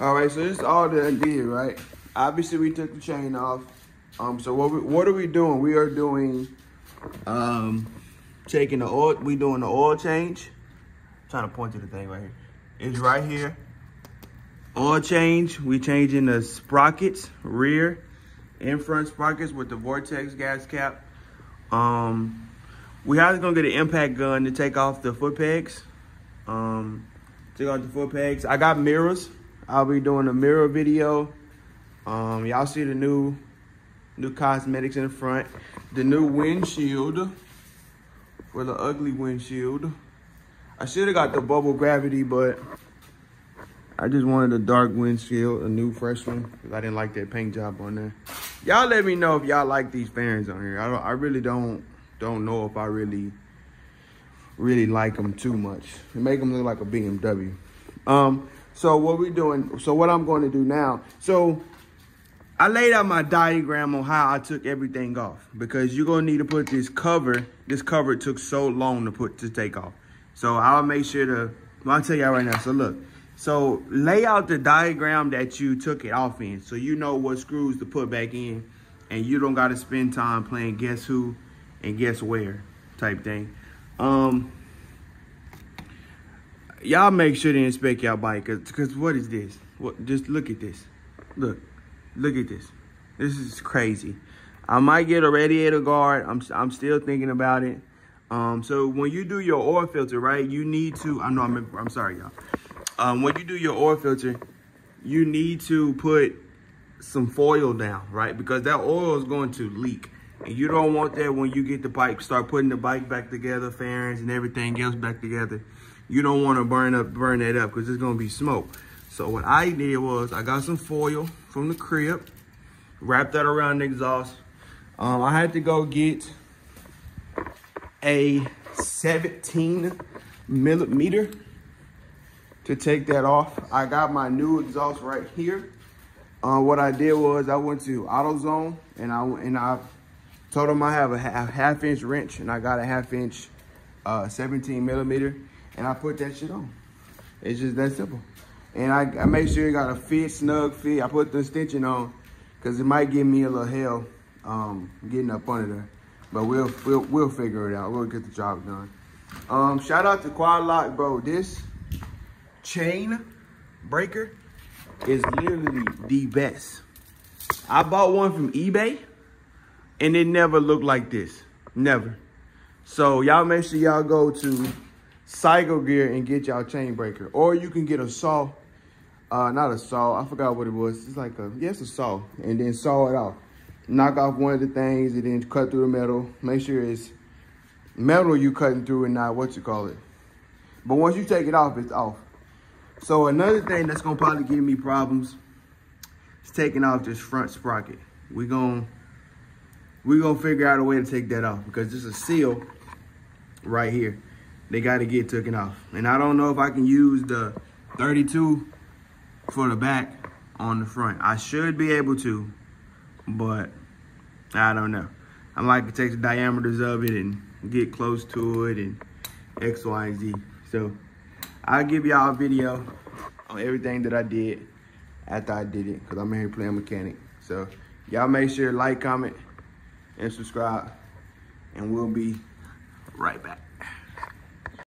All right, so this is all that I did, right? Obviously, we took the chain off. Um, so what we, what are we doing? We are doing, um, taking the oil. We doing the oil change. I'm trying to point to the thing right here. It's right here. Oil change. We changing the sprockets, rear and front sprockets with the Vortex gas cap. Um, we are gonna get an impact gun to take off the foot pegs. Um, take off the foot pegs. I got mirrors. I'll be doing a mirror video. Um, y'all see the new new cosmetics in the front. The new windshield for the ugly windshield. I should have got the bubble gravity, but I just wanted a dark windshield, a new fresh one, because I didn't like that paint job on there. Y'all let me know if y'all like these fans on here. I, don't, I really don't don't know if I really really like them too much. It make them look like a BMW. Um, so what we're doing, so what I'm going to do now, so I laid out my diagram on how I took everything off because you're going to need to put this cover, this cover took so long to put, to take off. So I'll make sure to, well, I'll tell y'all right now, so look. So lay out the diagram that you took it off in so you know what screws to put back in and you don't got to spend time playing guess who and guess where type thing. Um, y'all make sure to inspect y'all bike because what is this? What? Just look at this. Look, look at this. This is crazy. I might get a radiator guard. I'm, I'm still thinking about it. Um, so when you do your oil filter, right, you need to, I know I'm, I'm sorry, y'all. Um, when you do your oil filter, you need to put some foil down, right? Because that oil is going to leak. And you don't want that when you get the bike, start putting the bike back together, fairings and everything else back together. You don't want to burn up, burn that up because it's going to be smoke. So what I did was I got some foil from the crib, wrapped that around the exhaust. Um, I had to go get a 17 millimeter to take that off. I got my new exhaust right here. Uh, what I did was I went to AutoZone and I and I told them I have a half, half inch wrench and I got a half inch uh, 17 millimeter and I put that shit on. It's just that simple. And I, I make sure it got a fit, snug fit. I put the extension on because it might give me a little hell um, getting up under there. But we'll, we'll, we'll figure it out. We'll get the job done. Um, shout out to Quad Lock, bro. This chain breaker is literally the best. I bought one from eBay and it never looked like this. Never. So y'all make sure y'all go to Cycle Gear and get y'all chain breaker. Or you can get a saw. Uh, not a saw. I forgot what it was. It's like a, yes, yeah, a saw. And then saw it off. Knock off one of the things and then cut through the metal. Make sure it's metal you cutting through and not what you call it. But once you take it off, it's off. So another thing that's gonna probably give me problems is taking off this front sprocket. We're gonna we gonna figure out a way to take that off because there's a seal right here. They gotta get taken off. And I don't know if I can use the 32 for the back on the front. I should be able to, but I don't know. I like to take the diameters of it and get close to it and X, Y, and Z. So I'll give y'all a video on everything that I did after I did it because I'm here playing mechanic. So y'all make sure to like, comment, and subscribe. And we'll be right back.